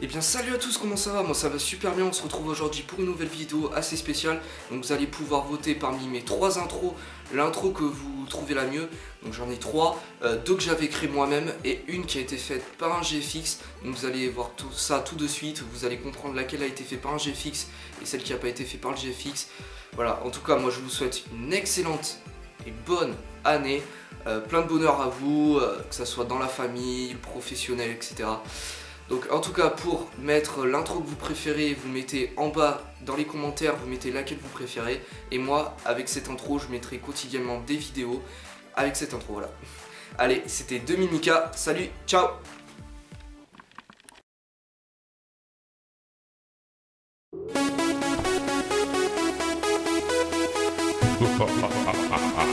Et eh bien salut à tous, comment ça va? Moi ça va super bien, on se retrouve aujourd'hui pour une nouvelle vidéo assez spéciale. Donc vous allez pouvoir voter parmi mes trois intros, l'intro que vous trouvez la mieux. Donc j'en ai trois, euh, deux que j'avais créé moi-même et une qui a été faite par un GFX. Donc vous allez voir tout ça tout de suite, vous allez comprendre laquelle a été faite par un GFX et celle qui n'a pas été faite par le GFX. Voilà, en tout cas moi je vous souhaite une excellente et bonne année. Euh, plein de bonheur à vous, euh, que ce soit dans la famille, professionnel, etc. Donc en tout cas pour mettre l'intro que vous préférez, vous mettez en bas dans les commentaires, vous mettez laquelle vous préférez. Et moi, avec cette intro, je mettrai quotidiennement des vidéos avec cette intro, voilà. Allez, c'était Dominica, salut, ciao